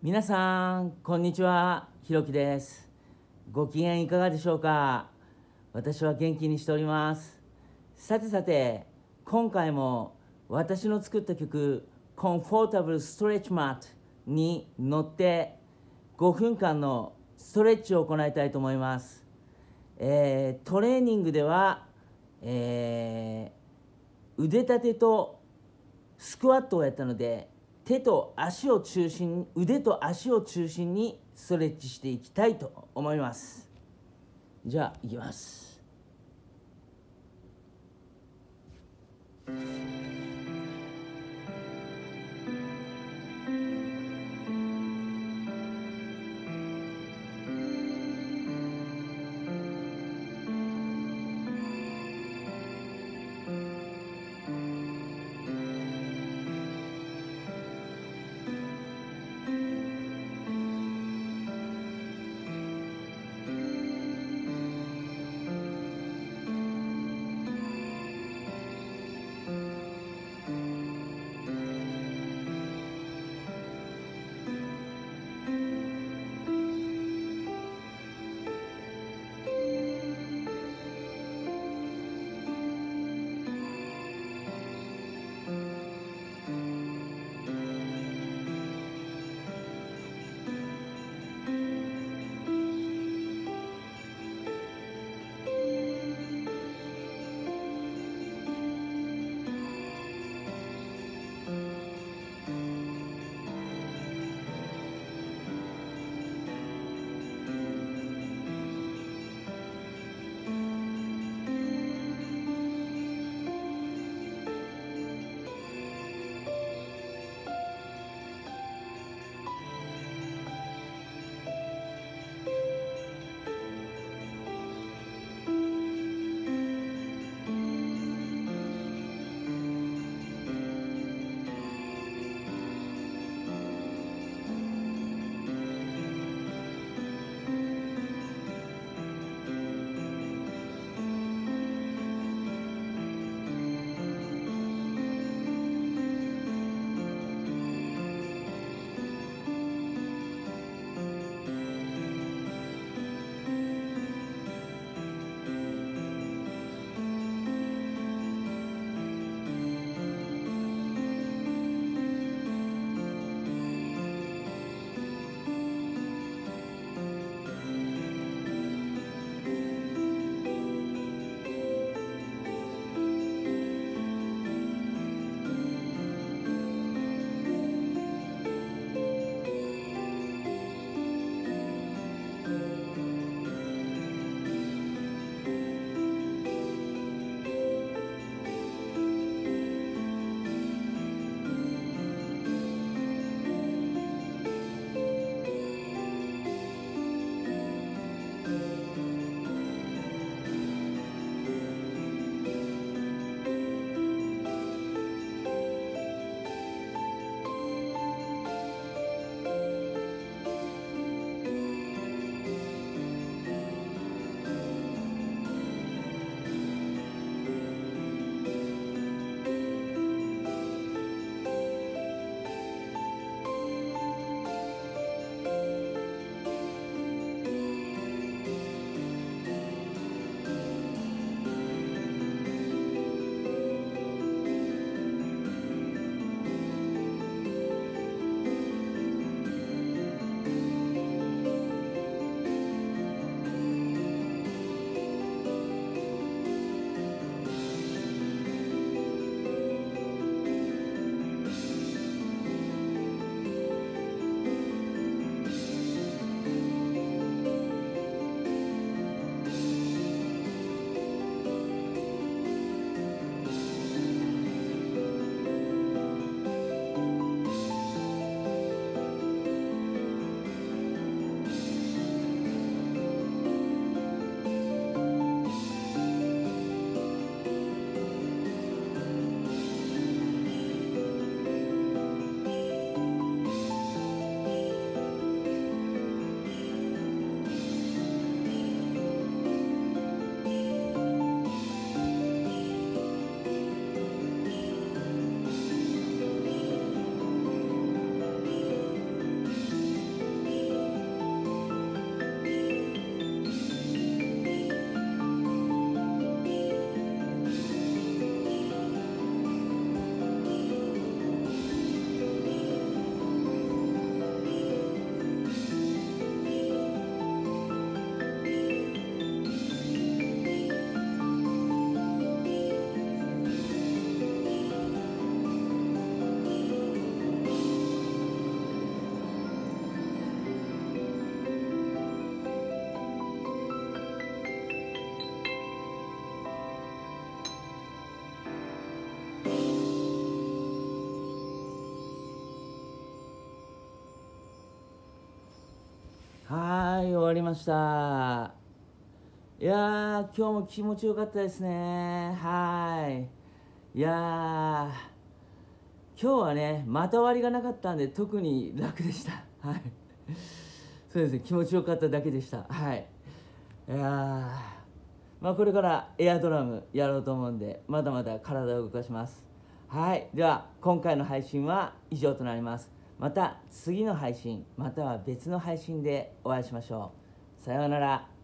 皆さんこんにちは。ひろきです。ご機嫌いかがでしょうか？私は元気にしております。さてさて今回も私の作った曲「コンフォータブルストレッチマット」に乗って5分間のストレッチを行いたいと思います、えー、トレーニングでは、えー、腕立てとスクワットをやったので手と足を中心腕と足を中心にストレッチしていきたいと思います。じゃあいきます。はい終わりました。いやー今日も気持ちよかったですね。はい。いやー今日はねまた割りがなかったんで特に楽でした。はい。そうですね気持ちよかっただけでした。はい。いやまあこれからエアドラムやろうと思うんでまだまだ体を動かします。はい。では今回の配信は以上となります。また次の配信または別の配信でお会いしましょう。さようなら。